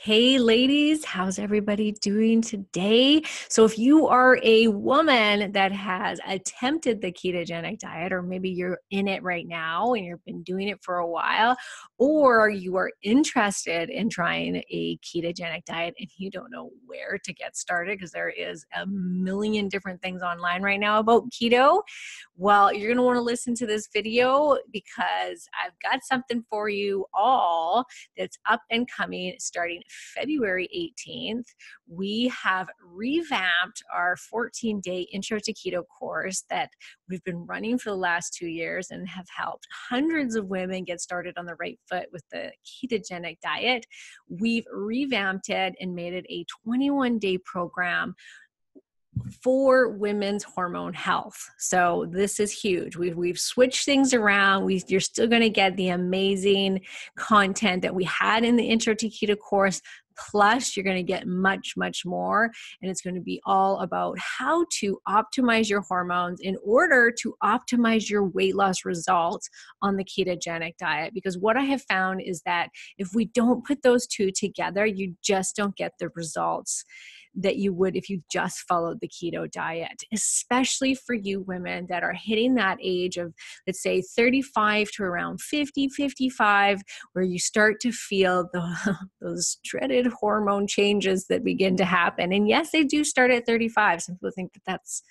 Hey, ladies, how's everybody doing today? So, if you are a woman that has attempted the ketogenic diet, or maybe you're in it right now and you've been doing it for a while, or you are interested in trying a ketogenic diet and you don't know where to get started because there is a million different things online right now about keto, well, you're going to want to listen to this video because I've got something for you all that's up and coming starting February 18th, we have revamped our 14 day intro to keto course that we've been running for the last two years and have helped hundreds of women get started on the right foot with the ketogenic diet. We've revamped it and made it a 21 day program for women's hormone health. So this is huge. We've we've switched things around. We you're still going to get the amazing content that we had in the intro to keto course. Plus, you're going to get much, much more. And it's going to be all about how to optimize your hormones in order to optimize your weight loss results on the ketogenic diet. Because what I have found is that if we don't put those two together, you just don't get the results that you would if you just followed the keto diet, especially for you women that are hitting that age of, let's say, 35 to around 50, 55, where you start to feel the, those dreaded hormone changes that begin to happen. And yes, they do start at 35. Some people think that that's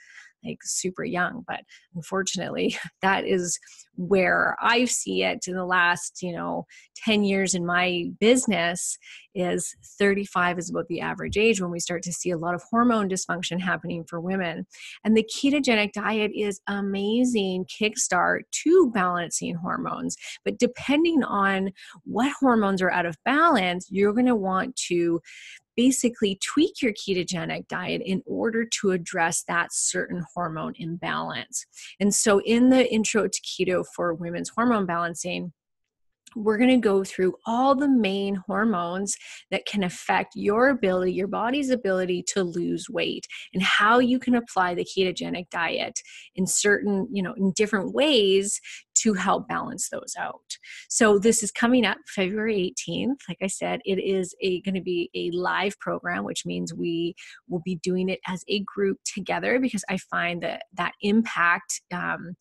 like super young but unfortunately that is where i see it in the last you know 10 years in my business is 35 is about the average age when we start to see a lot of hormone dysfunction happening for women. And the ketogenic diet is amazing kickstart to balancing hormones but depending on what hormones are out of balance you're going to want to basically tweak your ketogenic diet in order to address that certain hormone imbalance. And so, in the intro to keto for women's hormone balancing, we're going to go through all the main hormones that can affect your ability, your body's ability to lose weight, and how you can apply the ketogenic diet in certain, you know, in different ways to help balance those out. So this is coming up February 18th. Like I said, it is a going to be a live program, which means we will be doing it as a group together because I find that that impact um,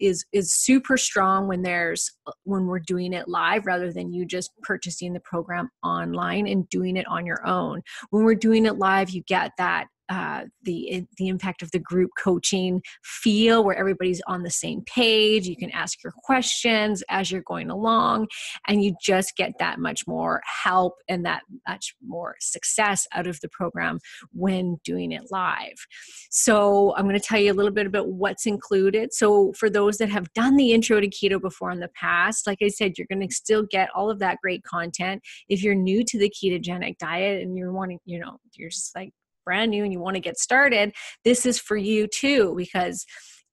is is super strong when there's when we're doing it live rather than you just purchasing the program online and doing it on your own. When we're doing it live, you get that uh, the the impact of the group coaching feel where everybody's on the same page you can ask your questions as you're going along and you just get that much more help and that much more success out of the program when doing it live. So i'm going to tell you a little bit about what's included. So for those that have done the intro to keto before in the past like i said you're going to still get all of that great content. If you're new to the ketogenic diet and you're wanting you know you're just like brand new and you want to get started, this is for you too, because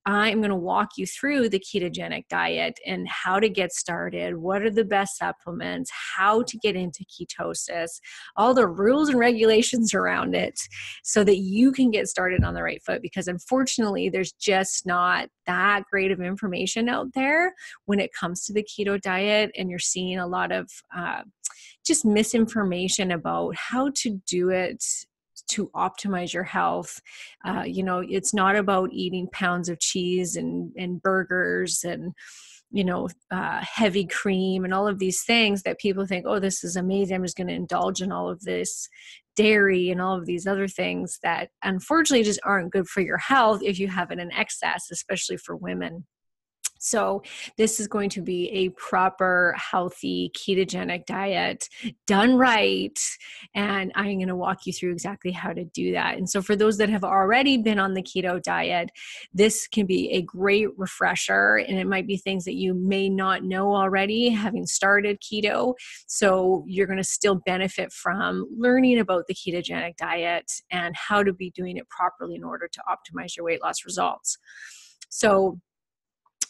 I'm going to walk you through the ketogenic diet and how to get started, what are the best supplements, how to get into ketosis, all the rules and regulations around it so that you can get started on the right foot. Because unfortunately, there's just not that great of information out there when it comes to the keto diet, and you're seeing a lot of uh, just misinformation about how to do it to optimize your health. Uh, you know, it's not about eating pounds of cheese and, and burgers and you know uh, heavy cream and all of these things that people think oh this is amazing i'm just going to indulge in all of this dairy and all of these other things that unfortunately just aren't good for your health if you have it in excess especially for women so, this is going to be a proper, healthy, ketogenic diet done right. And I'm going to walk you through exactly how to do that. And so, for those that have already been on the keto diet, this can be a great refresher. And it might be things that you may not know already, having started keto. So, you're going to still benefit from learning about the ketogenic diet and how to be doing it properly in order to optimize your weight loss results. So,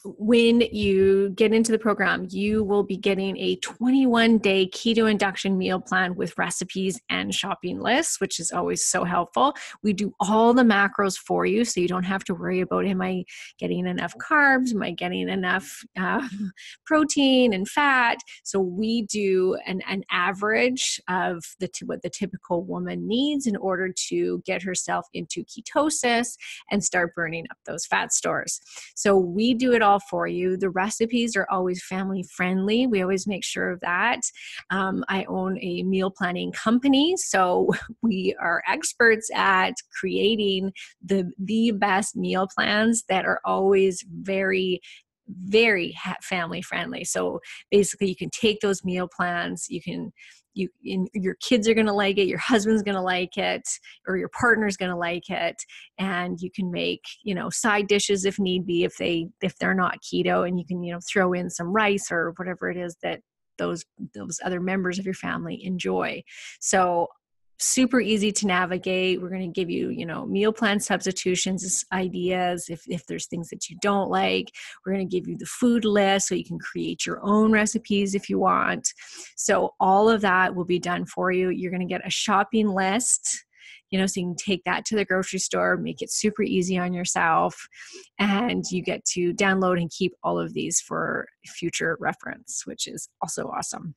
when you get into the program, you will be getting a 21 day keto induction meal plan with recipes and shopping lists, which is always so helpful. We do all the macros for you, so you don't have to worry about am I getting enough carbs? Am I getting enough uh, protein and fat? So we do an, an average of the what the typical woman needs in order to get herself into ketosis and start burning up those fat stores. So we do it all all for you. The recipes are always family friendly. We always make sure of that. Um, I own a meal planning company, so we are experts at creating the the best meal plans that are always very very family friendly. So basically, you can take those meal plans, you can you your kids are going to like it your husband's going to like it or your partner's going to like it and you can make you know side dishes if need be if they if they're not keto and you can you know throw in some rice or whatever it is that those those other members of your family enjoy. So super easy to navigate. We're going to give you, you know, meal plan substitutions, ideas if, if there's things that you don't like. We're going to give you the food list so you can create your own recipes if you want. So all of that will be done for you. You're going to get a shopping list you know so you can take that to the grocery store make it super easy on yourself and you get to download and keep all of these for future reference which is also awesome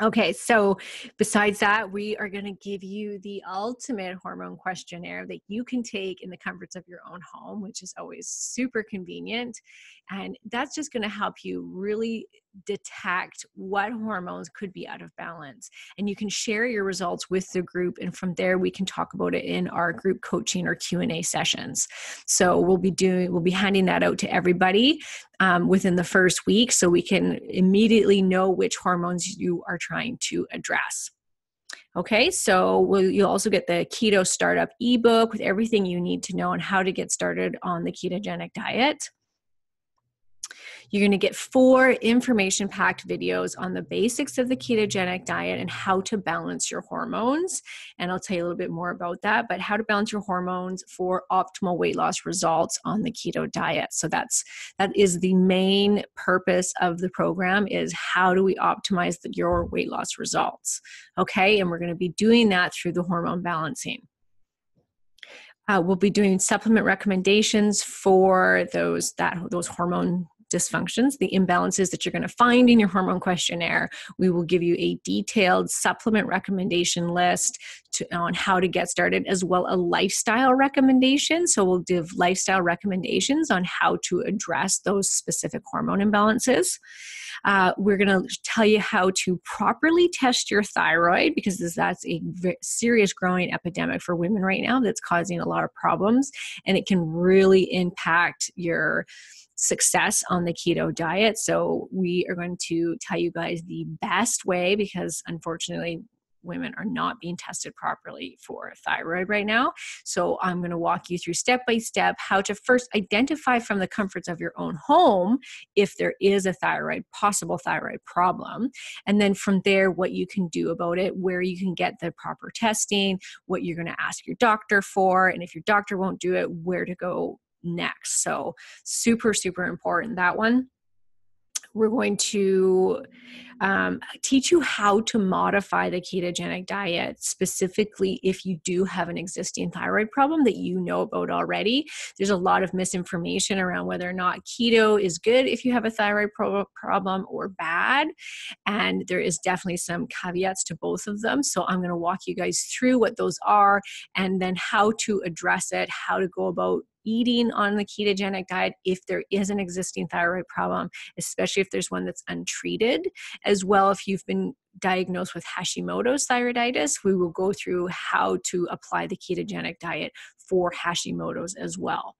Okay, so besides that, we are going to give you the ultimate hormone questionnaire that you can take in the comforts of your own home, which is always super convenient. And that's just going to help you really detect what hormones could be out of balance. And you can share your results with the group and from there we can talk about it in our group coaching or Q&A sessions. So we'll be doing we'll be handing that out to everybody um, within the first week so we can immediately know which hormones you are trying to address. Okay, so we'll, you'll also get the Keto Startup ebook with everything you need to know on how to get started on the ketogenic diet. You're going to get four information packed videos on the basics of the ketogenic diet and how to balance your hormones. And I'll tell you a little bit more about that, but how to balance your hormones for optimal weight loss results on the keto diet. So that's that is the main purpose of the program is how do we optimize the, your weight loss results? Okay, and we're going to be doing that through the hormone balancing. Uh, we'll be doing supplement recommendations for those that those hormone dysfunctions, the imbalances that you're going to find in your hormone questionnaire. We will give you a detailed supplement recommendation list to, on how to get started, as well a lifestyle recommendation. So we'll give lifestyle recommendations on how to address those specific hormone imbalances. Uh, we're going to tell you how to properly test your thyroid because that's a serious growing epidemic for women right now that's causing a lot of problems and it can really impact your success on the keto diet. So, we are going to tell you guys the best way because unfortunately, women are not being tested properly for thyroid right now. So, I'm going to walk you through step by step how to first identify from the comforts of your own home if there is a thyroid, possible thyroid problem. And then from there, what you can do about it, where you can get the proper testing, what you're going to ask your doctor for, and if your doctor won't do it, where to go next. So, super, super important that one. We're going to um, teach you how to modify the ketogenic diet, specifically if you do have an existing thyroid problem that you know about already. There's a lot of misinformation around whether or not keto is good if you have a thyroid pro- problem or bad. And there is definitely some caveats to both of them. So I'm going to walk you guys through what those are and then how to address it, how to go about eating on the ketogenic diet if there is an existing thyroid problem, especially if there's one that's untreated, as well if you've been diagnosed with Hashimoto's thyroiditis, we will go through how to apply the ketogenic diet for Hashimoto's as well.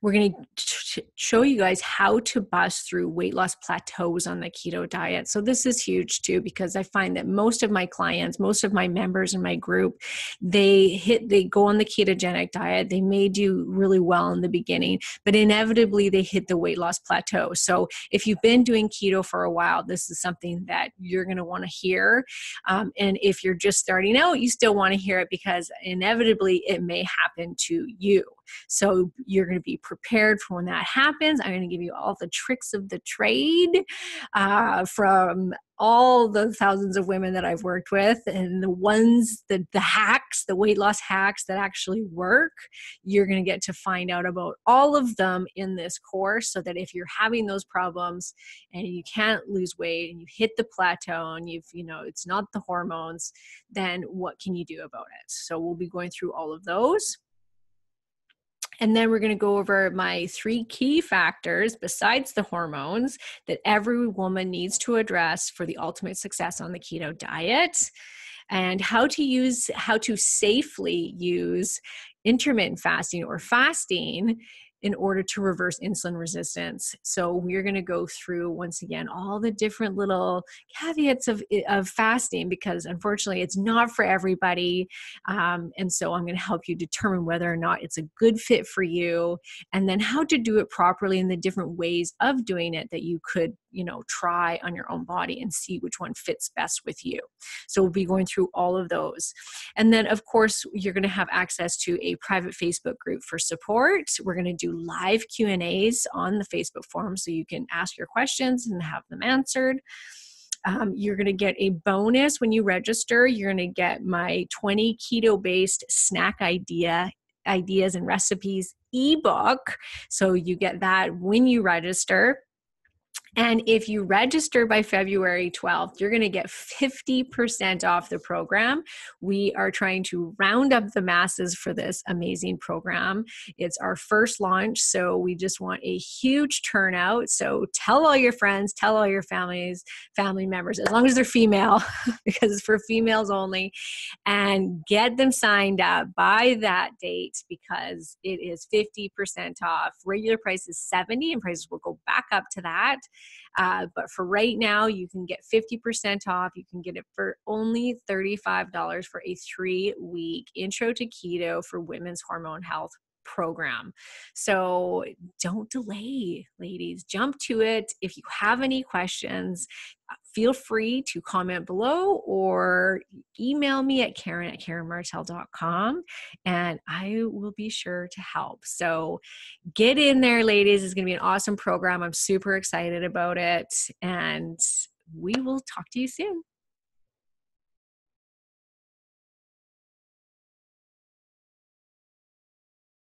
We're going to show you guys how to bust through weight loss plateaus on the keto diet. So, this is huge too, because I find that most of my clients, most of my members in my group, they hit, they go on the ketogenic diet. They may do really well in the beginning, but inevitably they hit the weight loss plateau. So, if you've been doing keto for a while, this is something that you're going to want to hear. Um, and if you're just starting out, you still want to hear it because inevitably it may happen to you. So you're going to be prepared for when that happens. I'm going to give you all the tricks of the trade uh, from all the thousands of women that I've worked with and the ones the the hacks, the weight loss hacks that actually work, you're going to get to find out about all of them in this course so that if you're having those problems and you can't lose weight and you hit the plateau and you've you know it's not the hormones, then what can you do about it? So we'll be going through all of those. And then we're going to go over my three key factors besides the hormones that every woman needs to address for the ultimate success on the keto diet. And how to use how to safely use intermittent fasting or fasting in order to reverse insulin resistance. So we're going to go through once again all the different little caveats of of fasting because unfortunately it's not for everybody, um, and so I'm going to help you determine whether or not it's a good fit for you, and then how to do it properly in the different ways of doing it that you could you know try on your own body and see which one fits best with you. So we'll be going through all of those, and then of course you're going to have access to a private Facebook group for support. We're going to do live Q and A's on the Facebook forum, so you can ask your questions and have them answered. Um, you're going to get a bonus when you register. You're going to get my 20 keto based snack idea ideas and recipes ebook. So you get that when you register. And if you register by February 12th, you're going to get 50% off the program. We are trying to round up the masses for this amazing program. It's our first launch, so we just want a huge turnout. So tell all your friends, tell all your families, family members, as long as they're female, because it's for females only, and get them signed up by that date because it is 50% off. Regular price is 70 and prices will go back up to that. Uh, but for right now, you can get 50% off. You can get it for only $35 for a three week intro to keto for women's hormone health program. So don't delay, ladies. Jump to it. If you have any questions, feel free to comment below or email me at Karen at KarenMartel.com and I will be sure to help. So get in there, ladies. It's going to be an awesome program. I'm super excited about it. And we will talk to you soon.